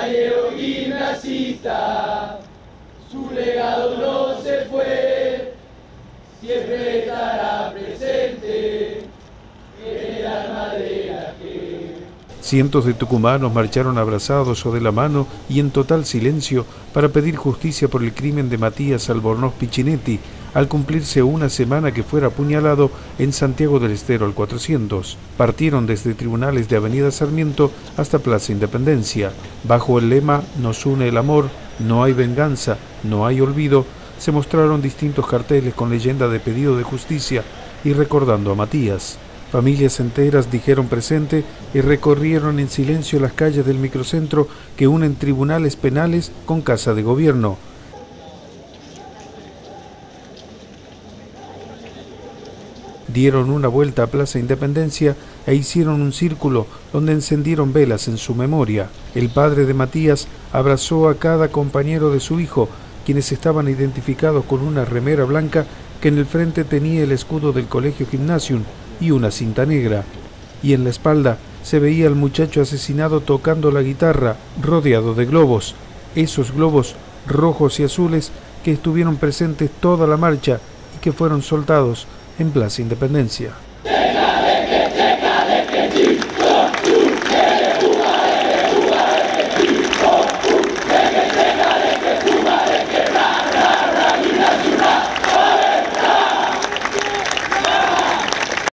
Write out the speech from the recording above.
compañero gimnasista, su legado no se fue, siempre Cientos de tucumanos marcharon abrazados o de la mano y en total silencio para pedir justicia por el crimen de Matías Albornoz Piccinetti al cumplirse una semana que fuera apuñalado en Santiago del Estero al 400. Partieron desde tribunales de Avenida Sarmiento hasta Plaza Independencia. Bajo el lema Nos une el amor, no hay venganza, no hay olvido, se mostraron distintos carteles con leyenda de pedido de justicia y recordando a Matías. Familias enteras dijeron presente y recorrieron en silencio las calles del microcentro que unen tribunales penales con casa de gobierno. Dieron una vuelta a Plaza Independencia e hicieron un círculo donde encendieron velas en su memoria. El padre de Matías abrazó a cada compañero de su hijo, quienes estaban identificados con una remera blanca que en el frente tenía el escudo del Colegio Gymnasium y una cinta negra, y en la espalda se veía al muchacho asesinado tocando la guitarra, rodeado de globos, esos globos rojos y azules que estuvieron presentes toda la marcha y que fueron soltados en Plaza Independencia.